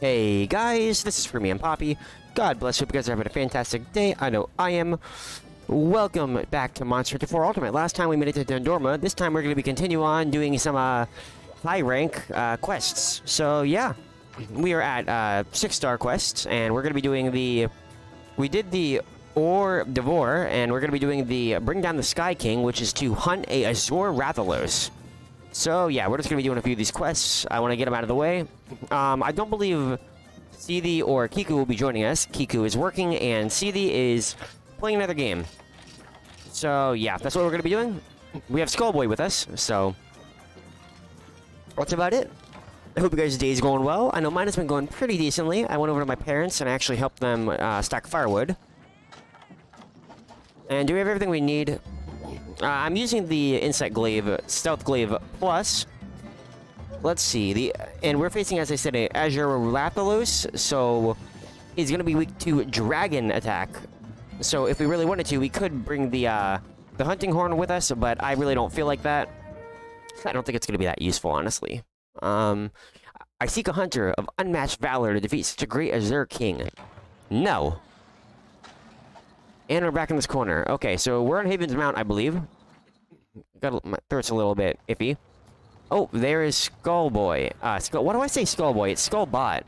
Hey guys, this is Premium Poppy. God bless you because you guys are having a fantastic day. I know I am. Welcome back to Monster Hunter 4 Ultimate. Last time we made it to Dundorma. This time we're going to be continue on doing some uh, high rank uh, quests. So yeah, we are at uh, six star quests, and we're going to be doing the. We did the Or Devore, and we're going to be doing the Bring Down the Sky King, which is to hunt a Azure Rathalos. So yeah, we're just gonna be doing a few of these quests. I want to get them out of the way. Um, I don't believe Seethy or Kiku will be joining us. Kiku is working, and Seethy is playing another game. So yeah, that's what we're gonna be doing. We have Skullboy with us, so that's about it. I hope you guys' day is going well. I know mine has been going pretty decently. I went over to my parents and I actually helped them uh, stack firewood. And do we have everything we need? Uh, I'm using the Insect Glaive, Stealth Glaive Plus. Let's see, the and we're facing, as I said, a Azure Rathalos, so he's going to be weak to Dragon attack. So if we really wanted to, we could bring the uh, the Hunting Horn with us, but I really don't feel like that. I don't think it's going to be that useful, honestly. Um, I seek a hunter of unmatched valor to defeat such a great Azure King. No. And we're back in this corner. Okay, so we're on Heaven's Mount, I believe. Got a- my throat's a little bit iffy. Oh, there is Skullboy. Uh, Skull. What do I say, Skullboy? It's Skullbot.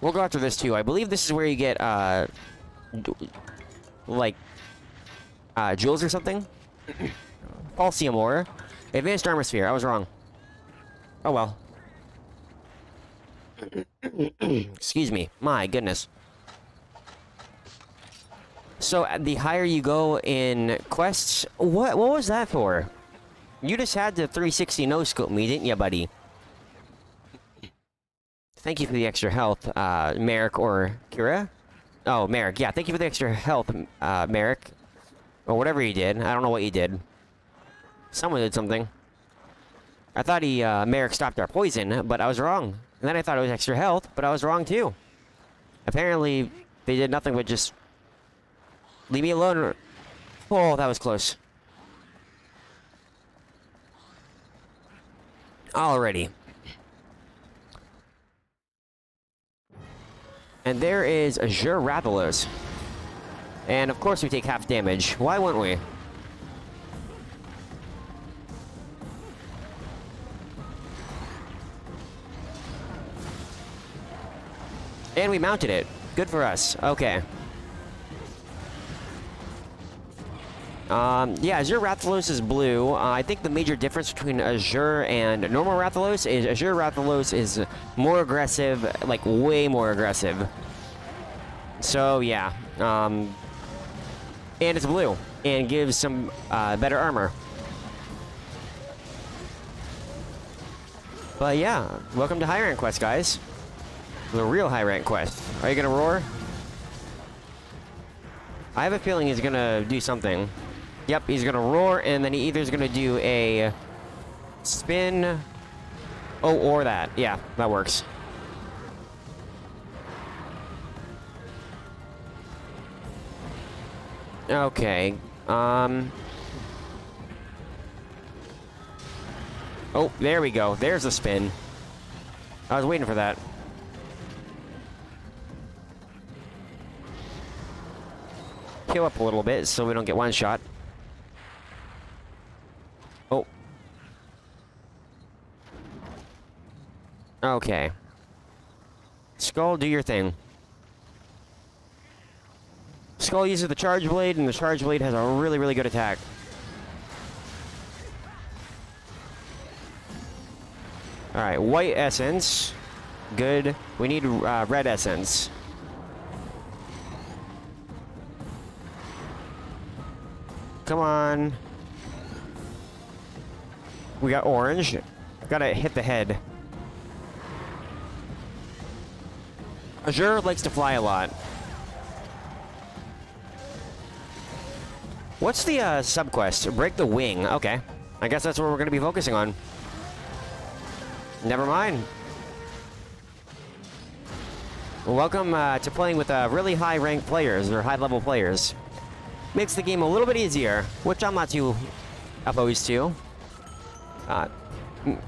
We'll go after this too. I believe this is where you get uh, like uh, jewels or something. Falsium ore, advanced armor sphere. I was wrong. Oh well. Excuse me. My goodness. So uh, the higher you go in quests, what what was that for? You just had the 360 no scope me, didn't you, buddy? Thank you for the extra health, uh, Merrick or Kira. Oh, Merrick. Yeah, thank you for the extra health, uh, Merrick. Or whatever you did. I don't know what you did. Someone did something. I thought he, uh, Merrick stopped our poison, but I was wrong. And then I thought it was extra health, but I was wrong too. Apparently, they did nothing but just leave me alone. Oh, that was close. Alrighty. And there is Azure Rathalos. And of course we take half damage. Why wouldn't we? And we mounted it. Good for us. Okay. Um, yeah, Azure Rathalos is blue. Uh, I think the major difference between Azure and normal Rathalos is Azure Rathalos is more aggressive, like way more aggressive. So yeah, um, and it's blue and gives some uh, better armor. But yeah, welcome to High Rank Quest, guys. The real High Rank Quest. Are you gonna roar? I have a feeling he's gonna do something. Yep, he's gonna roar, and then he either is gonna do a spin. Oh, or that. Yeah, that works. Okay. Um. Oh, there we go. There's the spin. I was waiting for that. Heal up a little bit so we don't get one shot. Oh. Okay. Skull, do your thing. Skull uses the charge blade, and the charge blade has a really, really good attack. Alright, white essence. Good. We need uh, red essence. Come on. We got orange. Gotta hit the head. Azure likes to fly a lot. What's the uh, subquest? Break the wing. Okay. I guess that's what we're going to be focusing on. Never mind. Welcome uh, to playing with uh, really high ranked players or high level players. Makes the game a little bit easier, which I'm not too opposed to. Uh,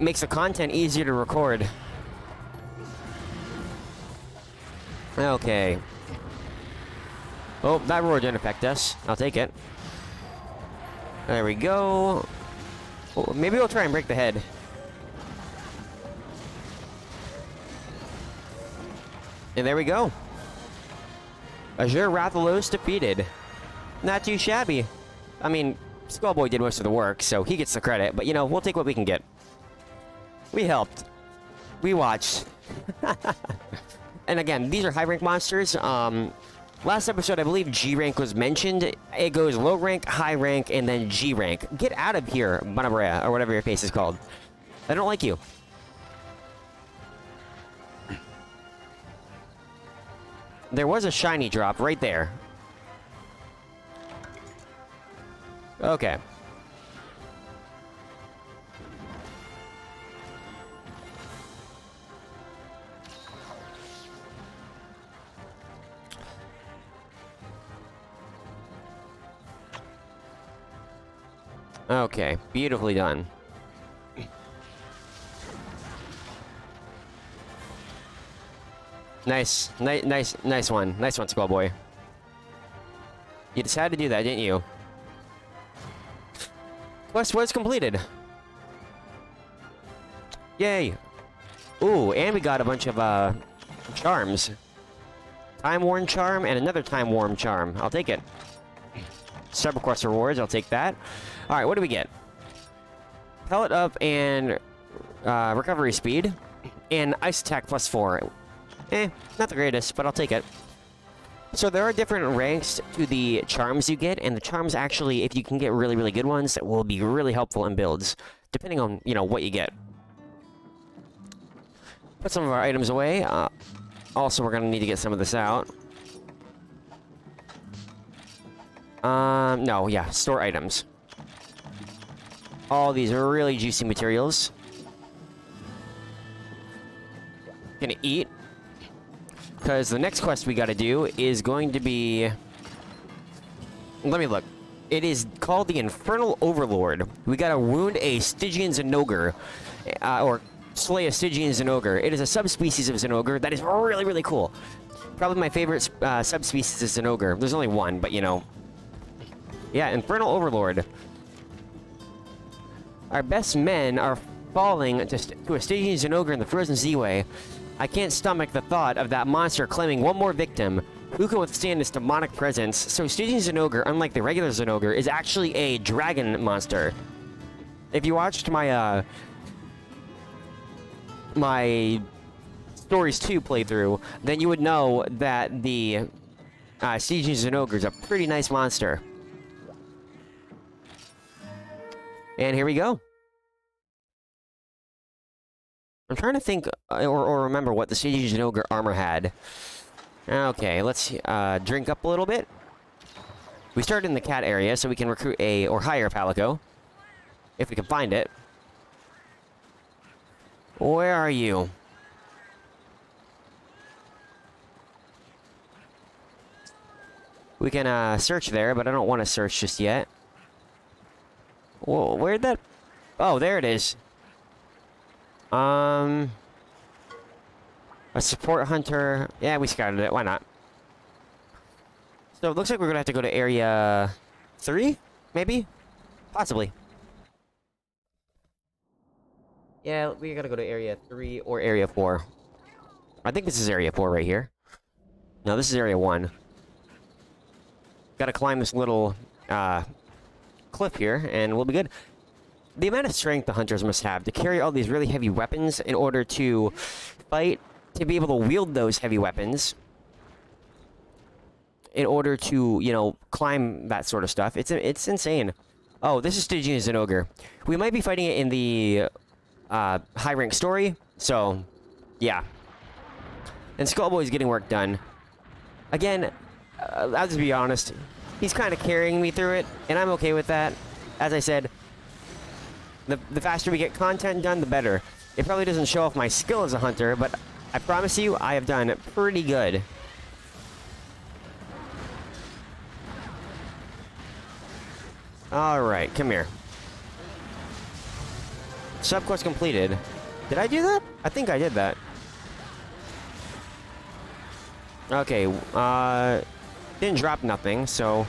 makes the content easier to record. Okay. Oh, that roar didn't affect us. I'll take it. There we go. Oh, maybe we'll try and break the head. And there we go. Azure Rathalos defeated. Not too shabby. I mean, Skullboy did most of the work, so he gets the credit. But, you know, we'll take what we can get. We helped. We watched. and again, these are high rank monsters. Um, last episode, I believe G rank was mentioned. It goes low rank, high rank, and then G rank. Get out of here, Bonabrea, or whatever your face is called. I don't like you. There was a shiny drop right there. Okay. Okay, beautifully done. Nice, ni nice, nice one, nice one, Skullboy. You decided to do that, didn't you? Quest was completed. Yay! Ooh, and we got a bunch of uh charms. Time worn charm and another time worn charm. I'll take it. Several quest rewards. I'll take that. All right, what do we get? Pellet up and uh, recovery speed, and ice attack plus four. Eh, not the greatest, but I'll take it. So there are different ranks to the charms you get, and the charms actually, if you can get really, really good ones, will be really helpful in builds, depending on, you know, what you get. Put some of our items away. Uh, also, we're going to need to get some of this out. Um, no, yeah, store items. All these really juicy materials. Gonna eat. Because the next quest we gotta do is going to be... Let me look. It is called the Infernal Overlord. We gotta wound a Stygian Zinogre. Uh, or slay a Stygian Zinogre. It is a subspecies of Zinogre that is really, really cool. Probably my favorite uh, subspecies is Zinogre. There's only one, but you know. Yeah, Infernal Overlord. Our best men are falling to, to a Stygian Zinogre in the Frozen Seaway. I can't stomach the thought of that monster claiming one more victim. Who can withstand its demonic presence? So Stygian Zinogre, unlike the regular Zinogre, is actually a dragon monster. If you watched my, uh... My... Stories 2 playthrough, then you would know that the... Uh, Stygian Zinogre is a pretty nice monster. And here we go. I'm trying to think uh, or, or remember what the Stygian Ogre armor had. Okay, let's uh, drink up a little bit. We started in the cat area, so we can recruit a or hire a Palico. If we can find it. Where are you? We can uh, search there, but I don't want to search just yet. Whoa, where'd that... Oh, there it is. Um... A support hunter... Yeah, we scouted it. Why not? So it looks like we're gonna have to go to area... 3? Maybe? Possibly. Yeah, we gotta go to area 3 or area 4. I think this is area 4 right here. No, this is area 1. Gotta climb this little, uh, cliff here, and we'll be good. The amount of strength the hunters must have to carry all these really heavy weapons in order to fight, to be able to wield those heavy weapons, in order to, you know, climb that sort of stuff. It's it's insane. Oh, this is Stygian Zinogre. We might be fighting it in the uh, high rank story, so yeah. And Skullboy's getting work done. Again, uh, I'll just be honest. He's kind of carrying me through it, and I'm okay with that. As I said, the, the faster we get content done, the better. It probably doesn't show off my skill as a hunter, but I promise you, I have done pretty good. Alright, come here. Subquest completed. Did I do that? I think I did that. Okay, uh... Didn't drop nothing, so...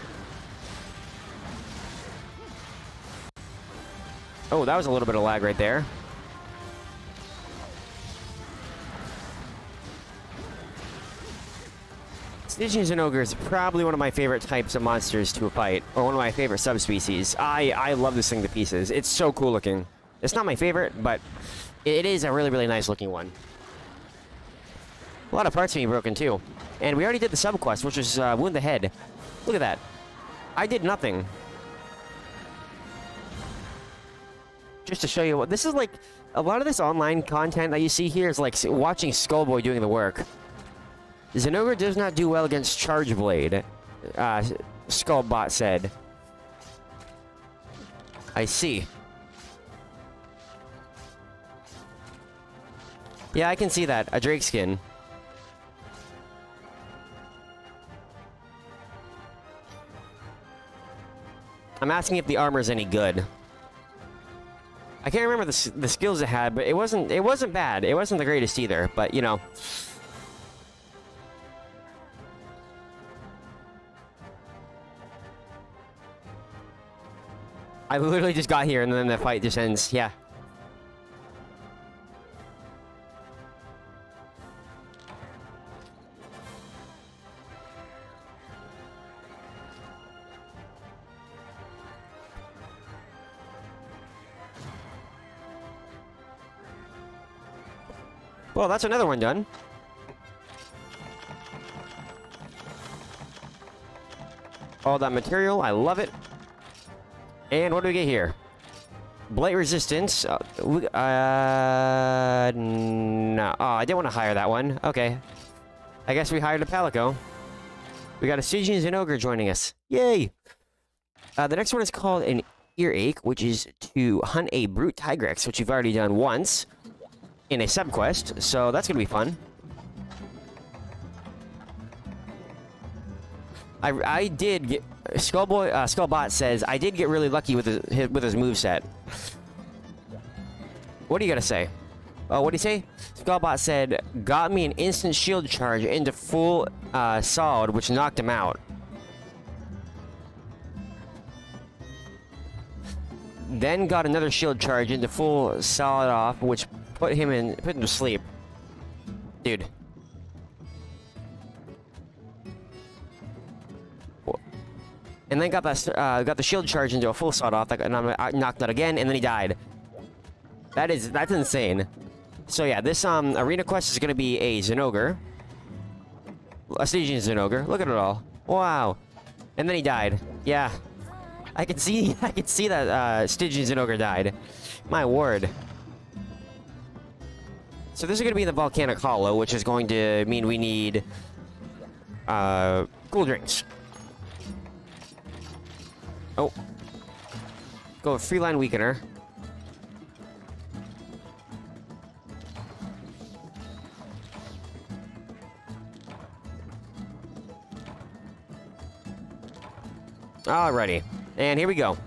Oh, that was a little bit of lag right there. Stygian Zinogre is probably one of my favorite types of monsters to fight, or one of my favorite subspecies. I, I love this thing to pieces. It's so cool looking. It's not my favorite, but it is a really, really nice looking one. A lot of parts being broken too. And we already did the subquest, which was uh, Wound the Head. Look at that. I did nothing. Just to show you what... This is like... A lot of this online content that you see here is like watching Skullboy doing the work. Zinogre does not do well against Charge Blade, uh, Skullbot said. I see. Yeah, I can see that. A Drake skin. I'm asking if the armor is any good. I can't remember the, the skills it had, but it wasn't it wasn't bad. It wasn't the greatest either, but you know. I literally just got here and then the fight just ends. Yeah. Well, that's another one done. All that material, I love it. And what do we get here? Blight resistance. Uh, uh, no. Oh, I didn't want to hire that one. Okay. I guess we hired a Palico. We got a Stygian Zinogre joining us. Yay! Uh, the next one is called an Earache, which is to hunt a Brute Tigrex, which you've already done once in a subquest, so that's gonna be fun. I, I did get Skullboy uh, Skullbot says I did get really lucky with his with his move set. What do you gotta say? Oh, what do you say? Skullbot said got me an instant shield charge into full uh, solid, which knocked him out. Then got another shield charge into full solid off, which Put him in, put him to sleep. Dude. And then got that, uh, got the shield charge into a full sawed off, and I knocked out again, and then he died. That is, that's insane. So yeah, this um arena quest is gonna be a Zinogre. A Stygian Zinogre. Look at it all. Wow. And then he died. Yeah. I can see I can see that uh Stygian Zinogre died. My word. So this is going to be the Volcanic Hollow, which is going to mean we need uh, cool drinks. Oh. Go with Freeline Weakener. Alrighty. And here we go.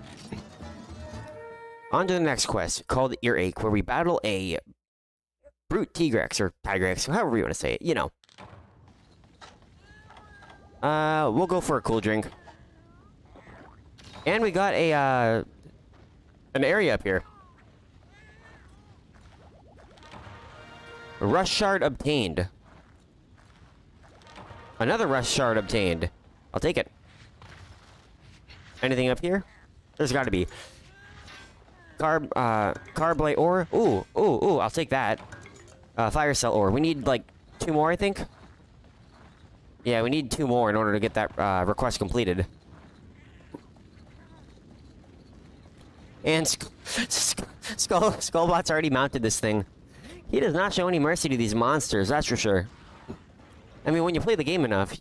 On to the next quest, called Earache, where we battle a Brute Tigrex, or Tigrex, however you want to say it, you know. Uh, we'll go for a cool drink. And we got a, uh, an area up here. Rust Shard obtained. Another Rust Shard obtained. I'll take it. Anything up here? There's got to be. Carb, uh, Carbalite ore. Ooh, ooh, ooh, I'll take that. Uh, fire cell ore. We need, like, two more, I think? Yeah, we need two more in order to get that uh, request completed. And Sk Skull Skullbot's already mounted this thing. He does not show any mercy to these monsters, that's for sure. I mean, when you play the game enough,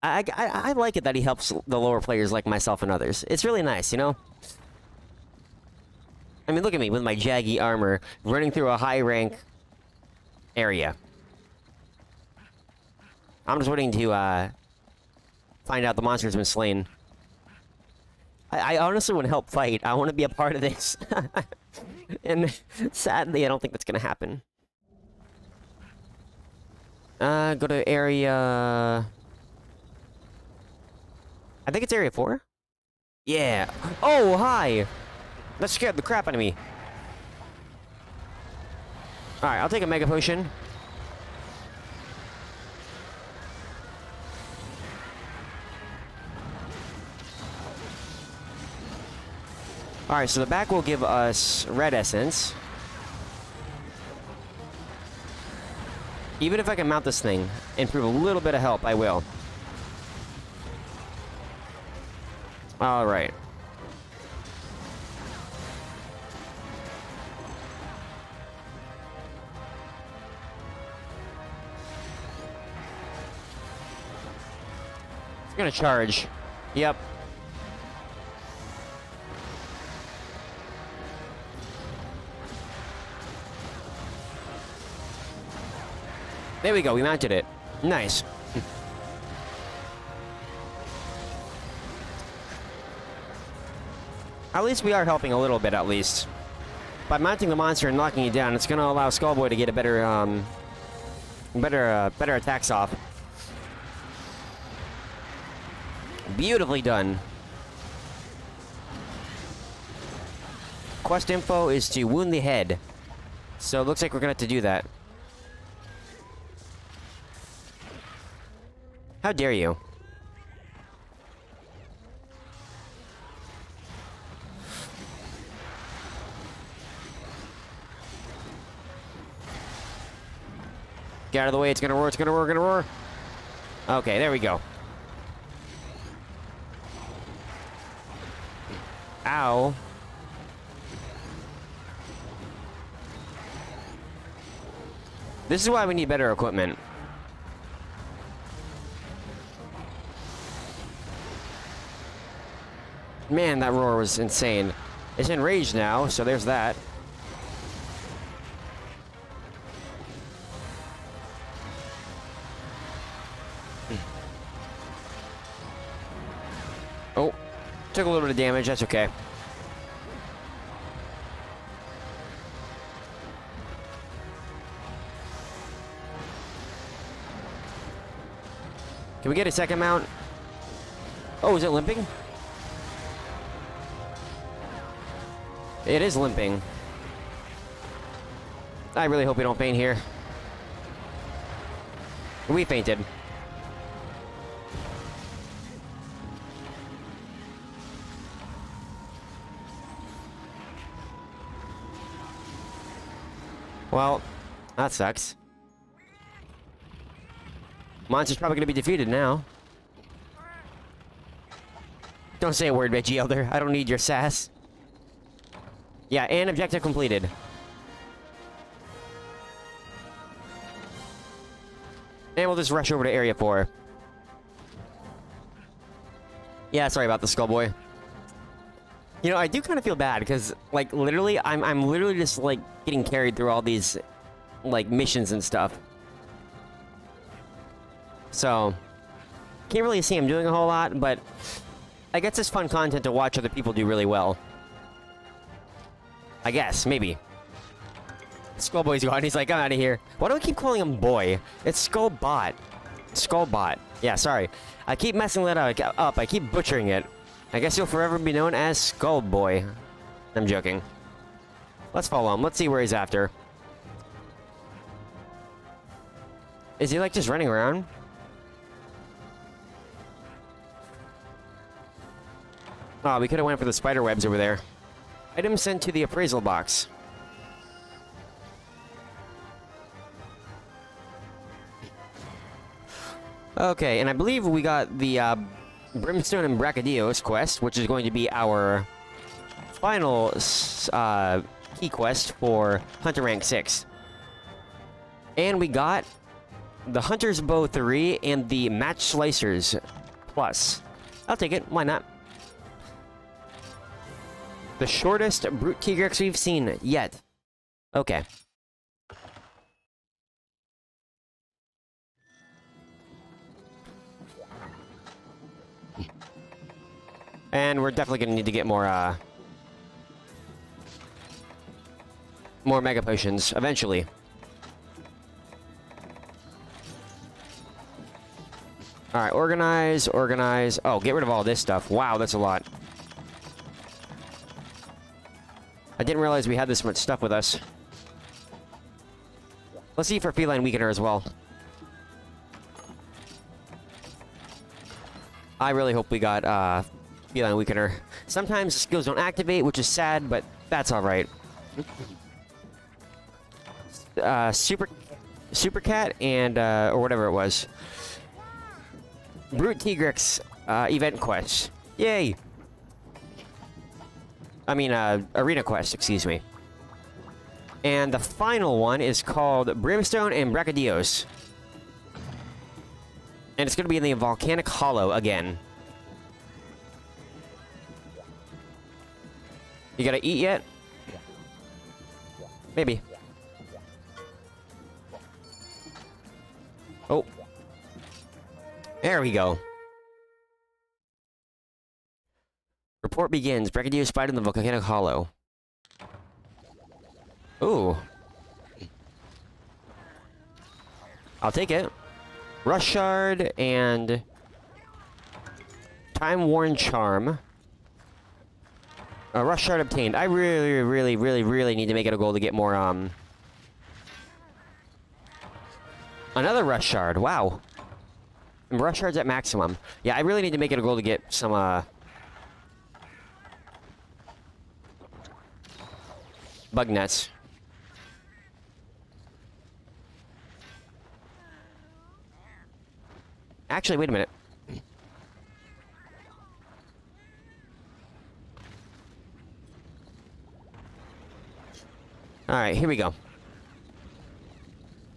I, I, I like it that he helps the lower players like myself and others. It's really nice, you know? I mean, look at me with my jaggy armor, running through a high rank area. I'm just waiting to uh, find out the monster's been slain. I, I honestly want to help fight. I want to be a part of this. and sadly, I don't think that's gonna happen. Uh, go to area... I think it's area 4? Yeah. Oh, hi! That scared the crap out of me. Alright, I'll take a Mega Potion. Alright, so the back will give us red essence. Even if I can mount this thing and prove a little bit of help, I will. Alright. It's gonna charge. Yep. There we go, we mounted it. Nice. at least we are helping a little bit, at least. By mounting the monster and knocking it down, it's to allow Skullboy to get a better, um... Better, uh, better attacks off. Beautifully done. Quest info is to wound the head. So it looks like we're going to have to do that. How dare you? Get out of the way, it's gonna roar, it's gonna roar, it's gonna roar. Okay, there we go. Ow. This is why we need better equipment. Man, that roar was insane. It's enraged now, so there's that. Took a little bit of damage, that's okay. Can we get a second mount? Oh, is it limping? It is limping. I really hope we don't faint here. We fainted. That sucks. Monster's probably gonna be defeated now. Don't say a word, Veggie Elder. I don't need your sass. Yeah, and objective completed. And we'll just rush over to Area 4. Yeah, sorry about the Skullboy. You know, I do kind of feel bad, because, like, literally, I'm, I'm literally just, like, getting carried through all these, like, missions and stuff. So, can't really see him doing a whole lot, but I guess it's fun content to watch other people do really well. I guess, maybe. Skullboy's gone. He's like, I'm out of here. Why do I keep calling him boy? It's Skullbot. Skullbot. Yeah, sorry. I keep messing that up. I keep butchering it. I guess you'll forever be known as Skullboy. I'm joking. Let's follow him. Let's see where he's after. Is he like just running around? Oh, we could have went for the spider webs over there. Item sent to the appraisal box. Okay, and I believe we got the uh, Brimstone and Brachydios quest, which is going to be our final uh, key quest for Hunter Rank 6. And we got the Hunter's Bow 3 and the Match Slicers Plus. I'll take it, why not? The shortest Brute Tigrex we've seen yet. Okay. And we're definitely going to need to get more, uh... more mega potions eventually. All right, organize, organize. Oh, get rid of all this stuff. Wow, that's a lot. I didn't realize we had this much stuff with us. Let's see for feline weakener as well. I really hope we got uh, feline weakener. Sometimes the skills don't activate, which is sad, but that's all right. Uh, super, super cat and uh, or whatever it was. Brute Tigrex uh, event quest. Yay! I mean, uh, arena quest. Excuse me. And the final one is called Brimstone and Brachydios. And it's going to be in the Volcanic Hollow again. You gotta eat yet? Maybe. There we go. Report begins. Brachydios spied in the Volcanic Hollow. Ooh. I'll take it. Rust Shard and... Time Worn Charm. Uh, Rust Shard obtained. I really, really, really, really need to make it a goal to get more, um... Another Rust Shard. Wow. Rust Shard's at maximum. Yeah, I really need to make it a goal to get some, uh... Bug nets. Actually, wait a minute. Alright, here we go.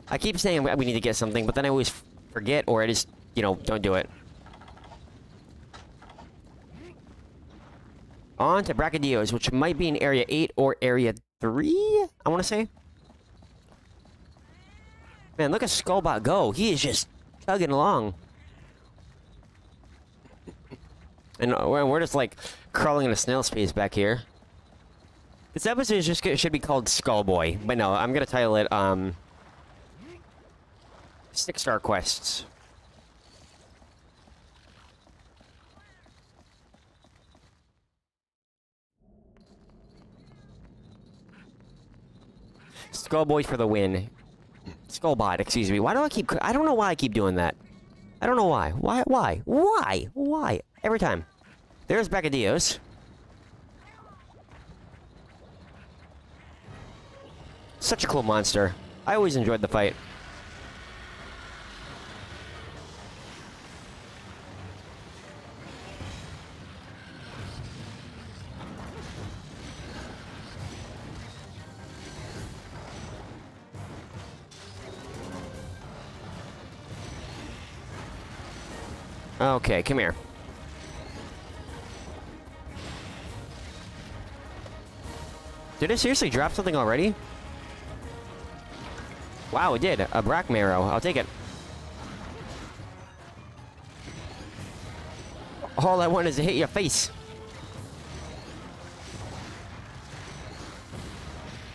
I keep saying we need to get something, but then I always forget or I just, you know, don't do it. On to Brachydios, which might be in Area 8 or Area 3, I want to say. Man, look at Skullbot go. He is just chugging along. And uh, we're just like crawling in a snail space back here. This episode is just should be called Skullboy, but no, I'm gonna title it um Six Star Quests. Skullboy for the win. Skullbot, excuse me. Why do I keep... I don't know why I keep doing that. I don't know why. Why? Why? Why? Why? Every time. There's Brachydios. Such a cool monster. I always enjoyed the fight. Okay, come here. Did it seriously drop something already? Wow, it did. A Brack Marrow. I'll take it. All I want is to hit your face.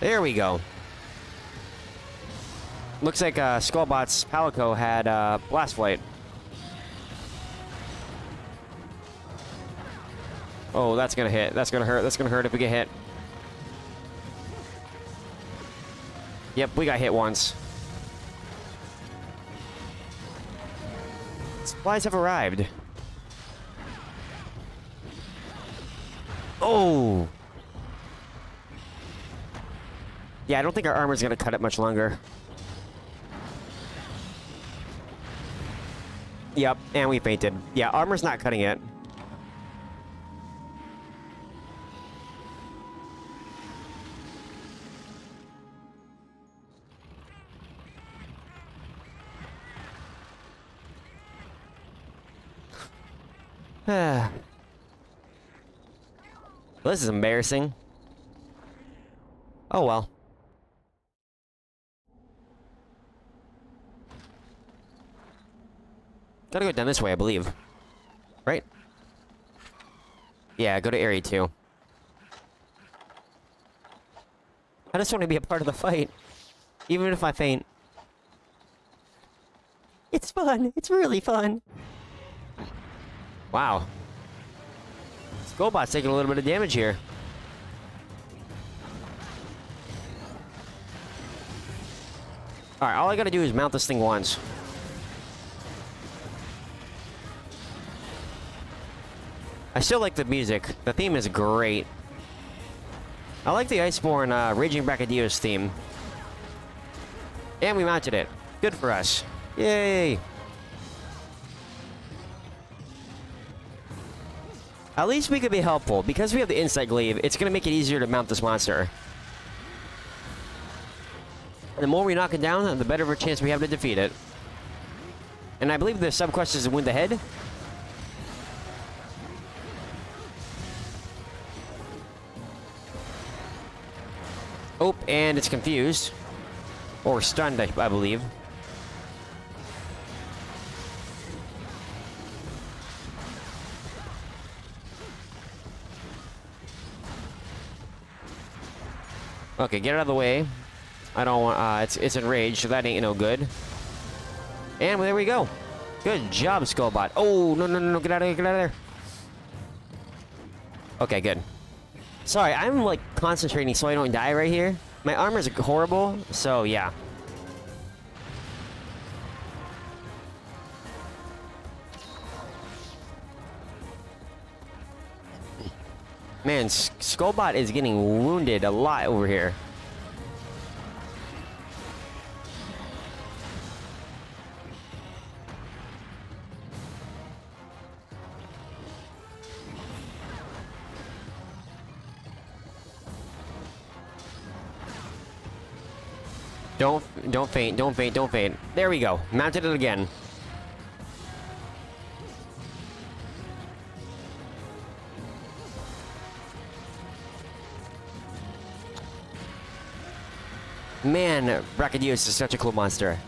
There we go. Looks like uh, Skullbot's Palico had uh, Blast Flight. Oh, that's gonna hit. That's gonna hurt. That's gonna hurt if we get hit. Yep, we got hit once. Supplies have arrived. Oh! Yeah, I don't think our armor's gonna cut it much longer. Yep, and we fainted. Yeah, armor's not cutting it. Well, this is embarrassing. Oh well. Gotta go down this way, I believe. Right? Yeah, go to area 2. I just want to be a part of the fight. Even if I faint. It's fun. It's really fun. Wow. Skullbot's taking a little bit of damage here. Alright, all I gotta do is mount this thing once. I still like the music. The theme is great. I like the Iceborne uh, Raging Brachydios theme. And we mounted it. Good for us. Yay! At least we could be helpful. Because we have the Insect Glaive, it's going to make it easier to mount this monster. The more we knock it down, the better of a chance we have to defeat it. And I believe the sub-quest is to win the head. Oh, and it's confused. Or stunned, I, I believe. Okay, get out of the way. I don't want, uh, it's, it's enraged, so that ain't no good. And there we go. Good job, Skullbot. Oh, no, no, no, no, get out of here, get out of there. Okay, good. Sorry, I'm, like, concentrating so I don't die right here. My armor's horrible, so yeah. Man, Skullbot is getting wounded a lot over here. Don't, don't faint, don't faint, don't faint. There we go. Mounted it again. Man, Brachydios is such a cool monster.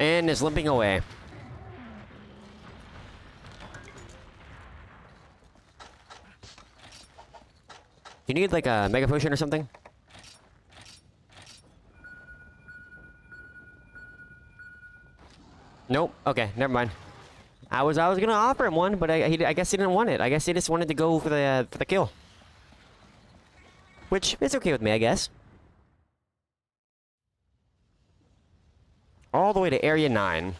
And is limping away. Need like a mega potion or something? Nope. Okay, never mind. I was I was gonna offer him one, but I he, I guess he didn't want it. I guess he just wanted to go for the uh, for the kill, which is okay with me, I guess. All the way to Area Nine.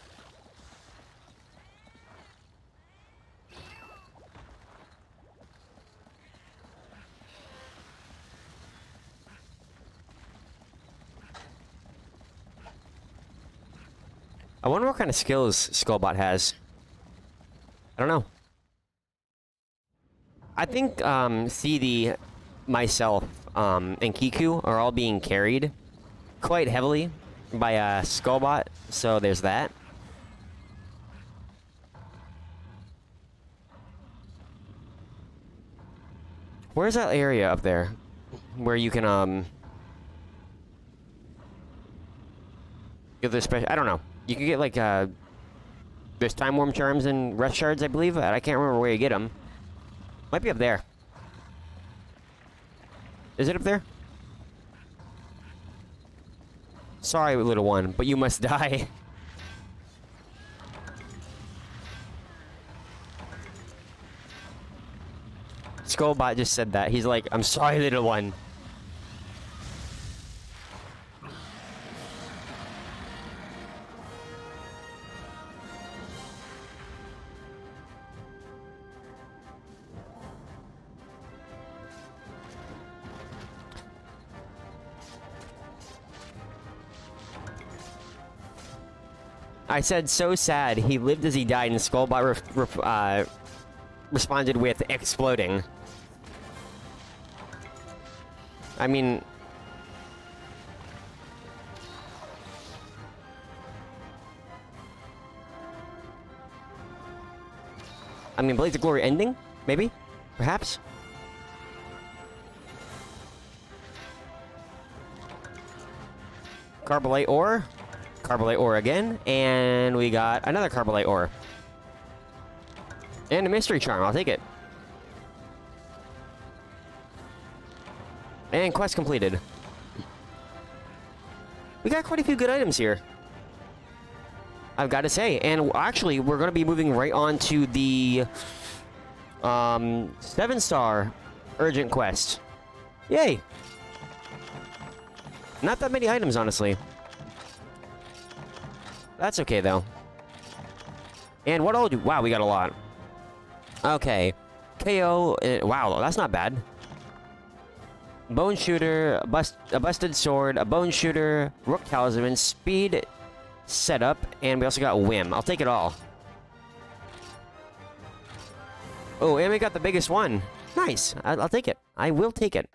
I wonder what kind of skills Skullbot has. I don't know. I think um, CD, myself, um, and Kiku are all being carried quite heavily by uh, Skullbot, so there's that. Where's that area up there where you can um get the special? I don't know. You can get like uh there's time worm charms and rest shards, I believe. I can't remember where you get them. Might be up there. Is it up there? Sorry, little one, but you must die. Skullbot just said that. He's like, I'm sorry, little one. I said so sad. He lived as he died, and Skullbot re re uh, responded with exploding. I mean... I mean, Blades of Glory ending? Maybe? Perhaps? Carbalite ore. Carbalite ore again. And we got another Carbalite ore. And a Mystery Charm. I'll take it. And quest completed. We got quite a few good items here. I've got to say. And actually, we're going to be moving right on to the um, 7-star urgent quest. Yay! Not that many items, honestly. That's okay, though. And what all do... Wow, we got a lot. Okay. KO... Uh, wow, that's not bad. Bone Shooter, a, bust, a Busted Sword, a Bone Shooter, Rook Talisman, Speed Setup, and we also got Whim. I'll take it all. Oh, and we got the biggest one. Nice. I'll, I'll take it. I will take it.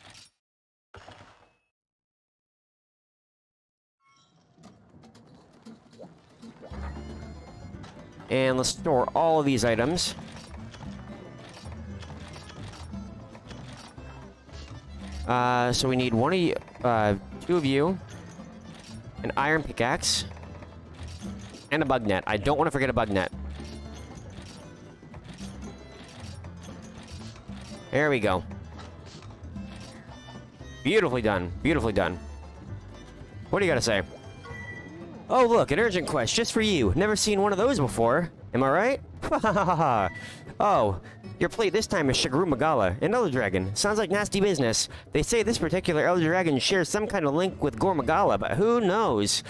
And let's store all of these items. Uh, so we need one of you, uh, two of you, an iron pickaxe, and a bug net. I don't want to forget a bug net. There we go. Beautifully done. Beautifully done. What do you got to say? Oh, look, an urgent quest just for you. Never seen one of those before. Am I right? oh, your plate this time is Shagaru Magala, an Elder Dragon. Sounds like nasty business. They say this particular Elder Dragon shares some kind of link with Gore Magala, but who knows?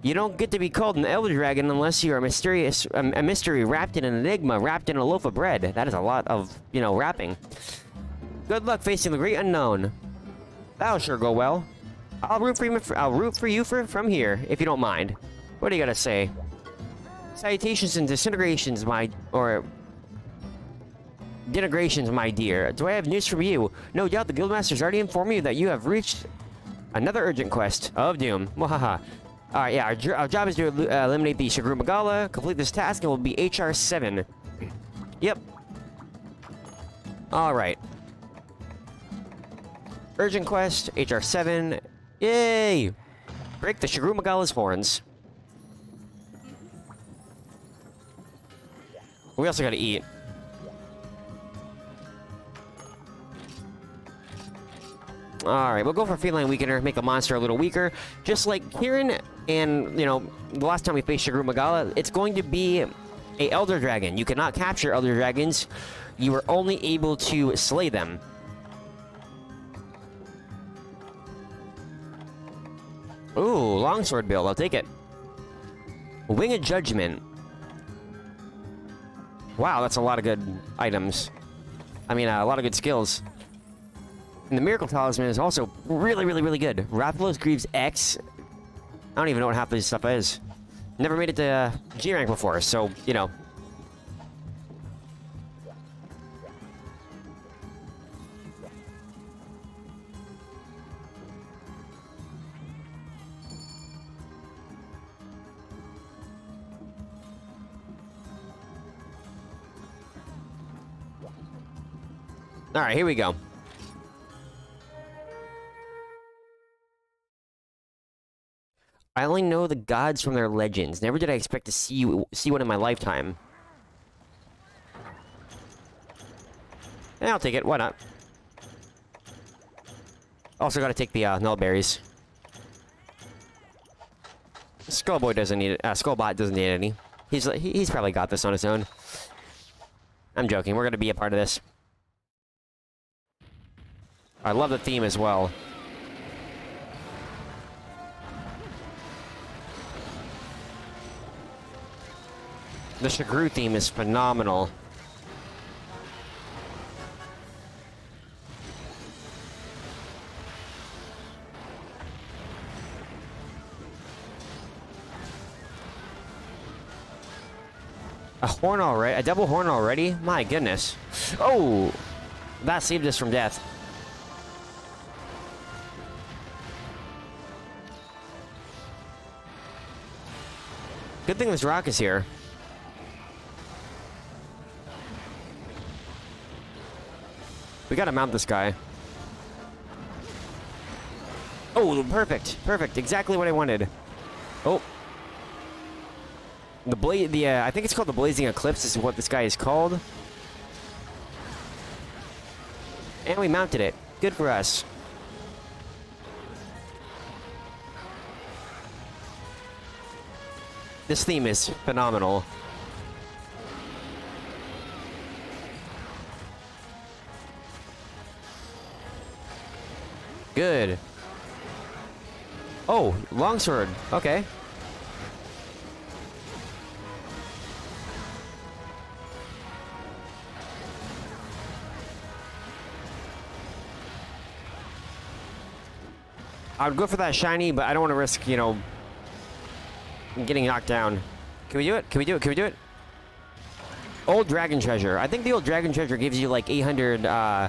You don't get to be called an Elder Dragon unless you're mysterious, a, a mystery wrapped in an enigma, wrapped in a loaf of bread. That is a lot of, you know, wrapping. Good luck facing the great unknown. That'll sure go well. I'll root for you. I'll root for you for, from here, if you don't mind. What do you gotta say? Salutations and disintegrations, my or denigrations, my dear. Do I have news from you? No doubt the Guildmaster's already informed you that you have reached another urgent quest of doom. Wahaha. Alright, yeah, our, our, job is to uh, eliminate the Shagaru Magala, complete this task, and we'll be HR 7. Yep. Alright. Urgent quest, HR 7. Yay! Break the Shagaru Magala's horns. We also gotta eat. Alright, we'll go for Feline Weakener, make a monster a little weaker. Just like Kirin and, you know, the last time we faced Shagaru Magala, it's going to be a Elder Dragon. You cannot capture Elder Dragons. You are only able to slay them. Ooh, longsword build. I'll take it. Wing of Judgment. Wow, that's a lot of good items. I mean, uh, a lot of good skills. And the Miracle Talisman is also really, really, really good. Rathalos Greaves X. I don't even know what half of this stuff is. Never made it to uh, G rank before, so, you know. Alright, here we go. I only know the gods from their legends. Never did I expect to see see one in my lifetime. I'll take it. Why not? Also got to take the uh, null berries. Skullboy doesn't need it. Uh, Skullbot doesn't need any. He's he's probably got this on his own. I'm joking. We're gonna be a part of this. I love the theme as well. The Shagaru theme is phenomenal. A horn already? A double horn already? My goodness. Oh! That saved us from death. Good thing this rock is here. We gotta mount this guy. Oh, perfect. Perfect. Exactly what I wanted. Oh. The blade, the, uh, I think it's called the Blazing Eclipse is what this guy is called. And we mounted it. Good for us. This theme is phenomenal. Good. Oh, longsword. Okay. I would go for that shiny, but I don't want to risk, you know, getting knocked down. Can we do it? Can we do it? Can we do it? Old Dragon Treasure. I think the Old Dragon Treasure gives you like 800, uh,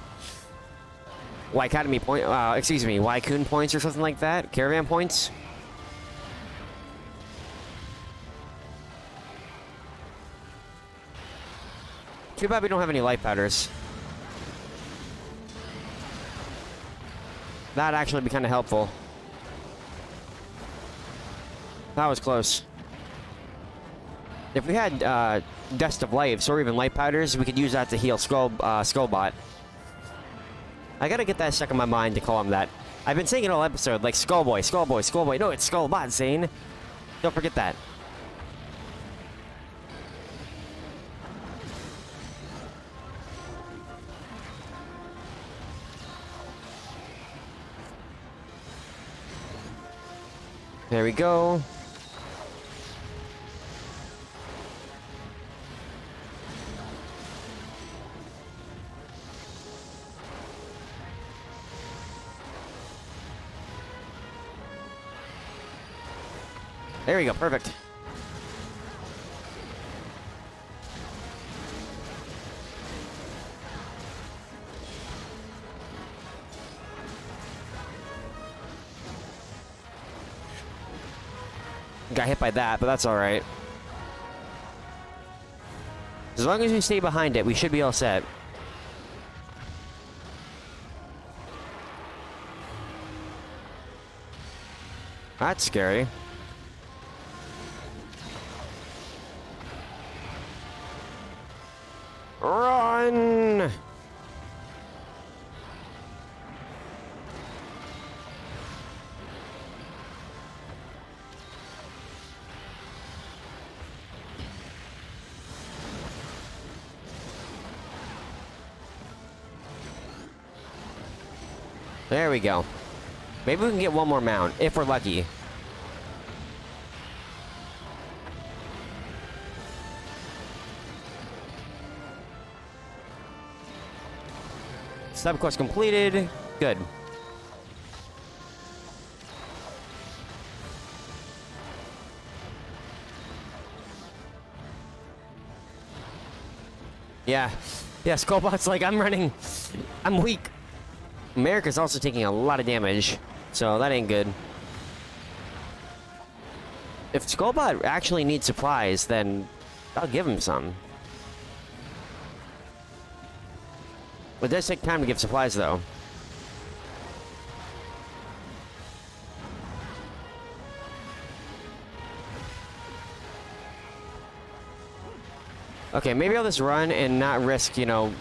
Academy point, uh, excuse me, Wycoon points or something like that. Caravan points. Too bad we don't have any life powders. That'd actually be kind of helpful. That was close. If we had uh, Dust of Lives or even Light Powders, we could use that to heal Skull uh, Skullbot. I gotta get that stuck in my mind to call him that. I've been saying it all episode, like Skullboy, Skullboy, Skullboy. No, it's Skullbot, Zane. Don't forget that. There we go. There we go, perfect. Got hit by that, but that's alright. As long as we stay behind it, we should be all set. That's scary. We go. Maybe we can get one more mount, if we're lucky. Sub quest completed. Good. Yeah. Yeah, Skullbot's like, I'm running. I'm weak. America's also taking a lot of damage, so that ain't good. If Skullbot actually needs supplies, then I'll give him some. It does take time to give supplies, though. Okay, maybe I'll just run and not risk, you know,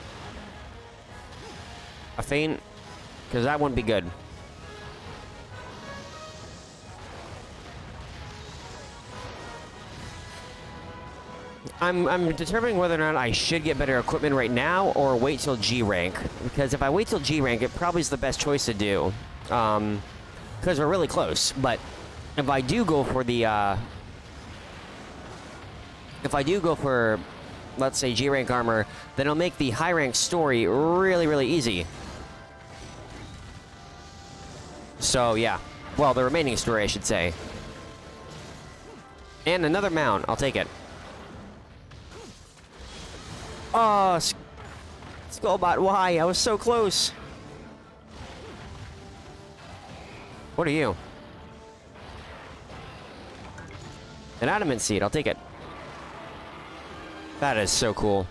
a feint, because that wouldn't be good. I'm, I'm determining whether or not I should get better equipment right now or wait till G rank. Because if I wait till G rank, it probably is the best choice to do. Um, because we're really close. But if I do go for the, uh, if I do go for, let's say, G rank armor, then it'll make the high rank story really, really easy. So, yeah. Well, the remaining story, I should say. And another mount. I'll take it. Oh, Skullbot, why? I was so close. What are you? An adamant seed, I'll take it. That is so cool.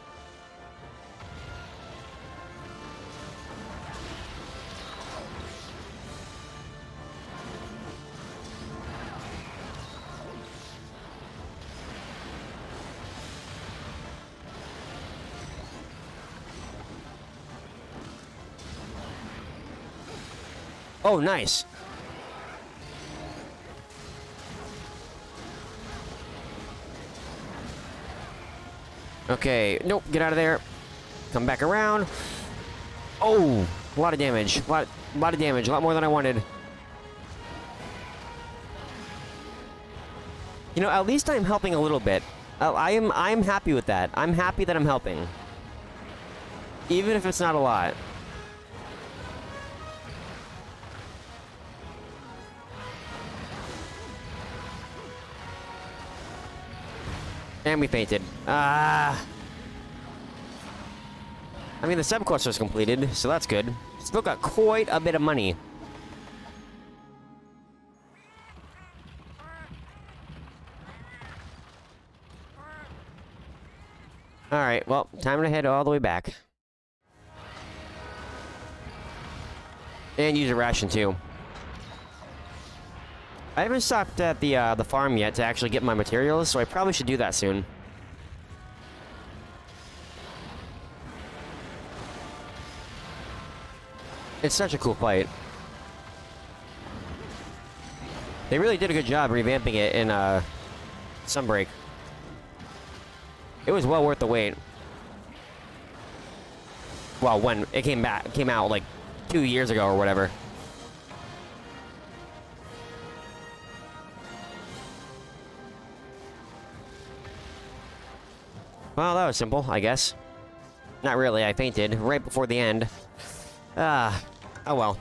Oh, nice. Okay, nope, get out of there. Come back around. Oh, a lot of damage. A lot, a lot of damage. A lot more than I wanted. You know, at least I'm helping a little bit. I am I'm happy with that. I'm happy that I'm helping. Even if it's not a lot. And we fainted. Ah. I mean, the subquest was completed, so that's good. Still got quite a bit of money. Alright, well, time to head all the way back. And use a ration, too. I haven't stopped at the, uh, the farm yet to actually get my materials, so I probably should do that soon. It's such a cool fight. They really did a good job revamping it in, uh, Sunbreak. It was well worth the wait. Well, when it came back, came out like two years ago or whatever. Well, that was simple, I guess. Not really, I fainted right before the end. Ah, oh well.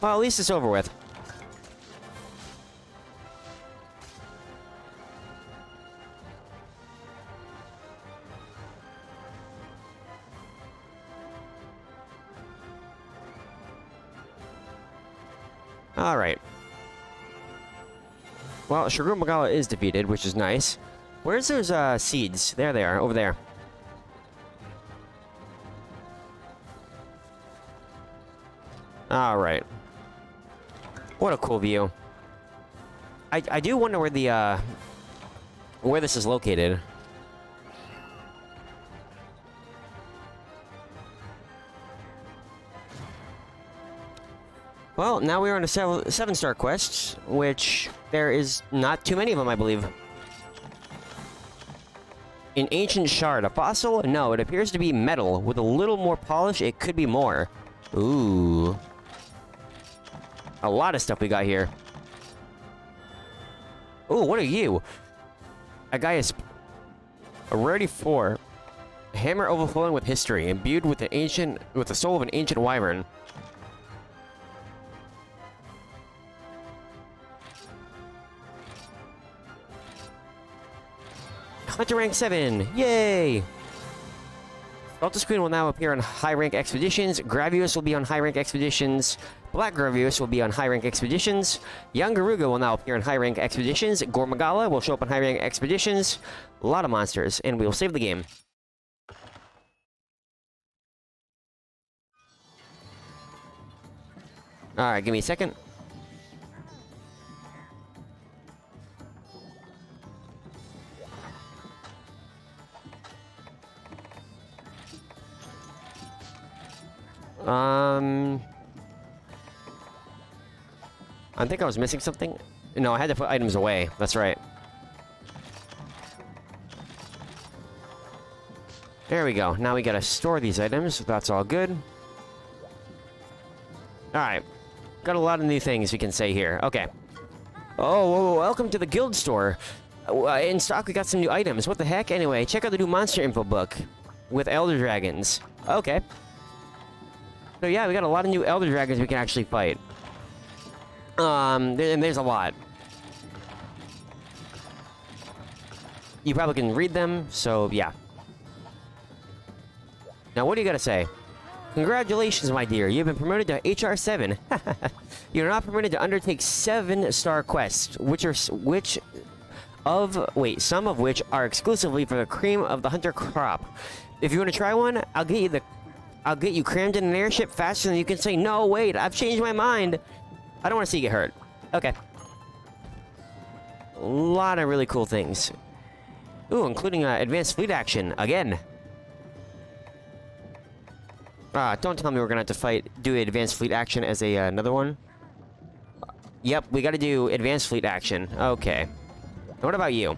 Well, at least it's over with. Well, Magala is defeated, which is nice. Where's those uh, seeds? There they are, over there. Alright. What a cool view. I, I do wonder where the, uh... Where this is located. Now we're on a seven-star quest, which there is not too many of them, I believe. An ancient shard. A fossil? No, it appears to be metal. With a little more polish, it could be more. Ooh. A lot of stuff we got here. Ooh, what are you? A guy is... A rarity 4. A hammer overflowing with history, imbued with the ancient... with the soul of an ancient wyvern. Hunter rank 7! Yay! Seltas Queen will now appear on high rank expeditions. Gravios will be on high rank expeditions. Black Gravios will be on high rank expeditions. Yian Garuga will now appear on high rank expeditions. Gore Magala will show up on high rank expeditions. A lot of monsters, and we will save the game. Alright, give me a second. Um... I think I was missing something. No, I had to put items away. That's right. There we go. Now we gotta store these items. That's all good. Alright. Got a lot of new things we can say here. Okay. Oh, whoa, whoa, welcome to the guild store. Uh, in stock, we got some new items. What the heck? Anyway, check out the new monster info book with Elder Dragons. Okay. So yeah, we got a lot of new Elder Dragons we can actually fight. Um, and there's a lot. You probably can read them, so yeah. Now, what do you gotta say? Congratulations, my dear. You've been promoted to HR7. You're now permitted to undertake seven-star quests, which are which of wait, some of which are exclusively for the cream of the hunter crop. If you want to try one, I'll get you the I'll get you crammed in an airship faster than you can say, no, wait, I've changed my mind. I don't want to see you get hurt. Okay. A lot of really cool things. Ooh, including uh, advanced fleet action again. Ah, don't tell me we're gonna have to fight, do advanced fleet action as a uh, another one. Yep, we gotta do advanced fleet action. Okay. And what about you?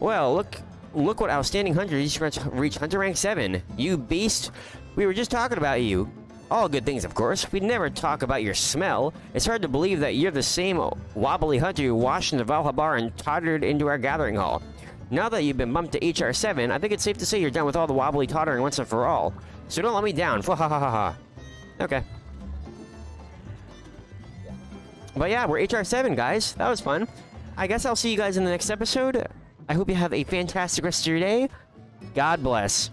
Well, look, look what outstanding hunter you just reach hunter rank seven. You beast! We were just talking about you. All good things, of course. We'd never talk about your smell. It's hard to believe that you're the same wobbly hunter who washed into Val Habar and tottered into our gathering hall. Now that you've been bumped to HR7, I think it's safe to say you're done with all the wobbly tottering once and for all. So don't let me down. Ha ha ha ha ha. Okay. But yeah, we're HR7, guys. That was fun. I guess I'll see you guys in the next episode. I hope you have a fantastic rest of your day. God bless.